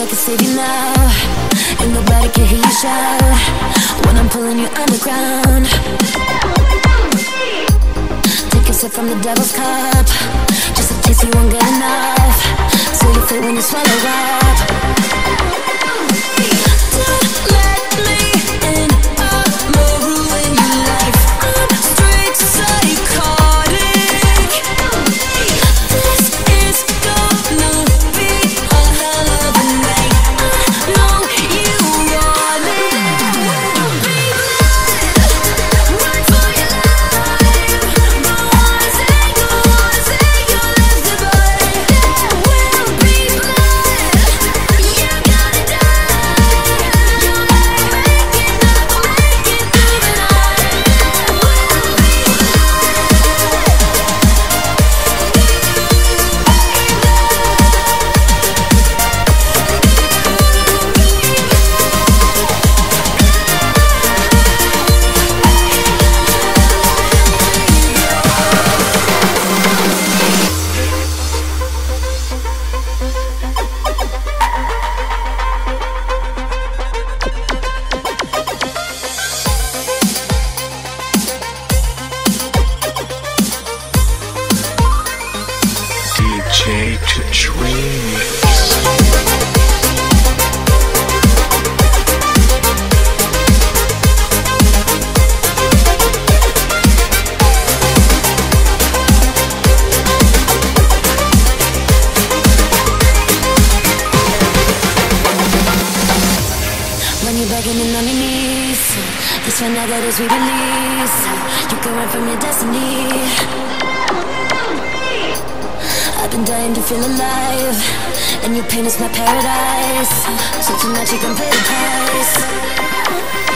I can save you now. And nobody can hear you shout When I'm pulling you underground. Take a sip from the devil's cup Just in case you won't get enough. Feel your fate when you swallow up. Begging and on your knees This one I got is we release You can run from your destiny I've been dying to feel alive. And your pain is my paradise. So tonight you can pay the price